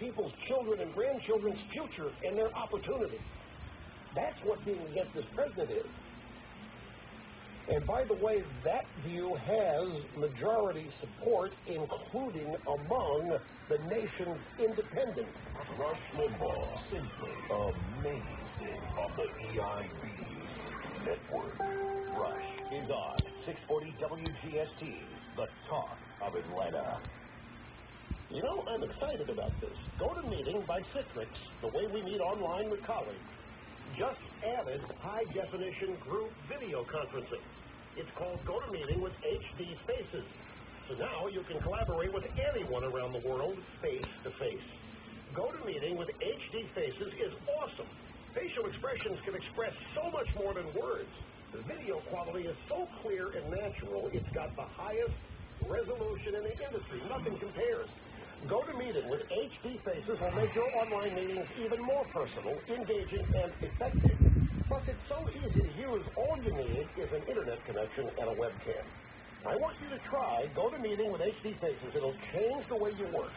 people's children and grandchildren's future and their opportunity. That's what being against this president is. And by the way, that view has majority support, including among the nation's independents. Rush Limbaugh, simply amazing on the EIB network. Rush is on 640 WGST, the talk of Atlanta. You know, I'm excited about this. Go to meeting by Citrix, the way we meet online with colleagues. Just added high definition group video conferencing. It's called Go to Meeting with HD Faces. So now you can collaborate with anyone around the world face to face. Go to Meeting with HD Faces is awesome. Facial expressions can express so much more than words. The video quality is so clear and natural, it's got the highest resolution in the industry. Nothing compares. Go to Meeting with HD Faces will make your online meetings even more personal, engaging, and effective. Plus, it's so easy to use. All you need is an internet connection and a webcam. I want you to try Go to Meeting with HD Faces. It'll change the way you work.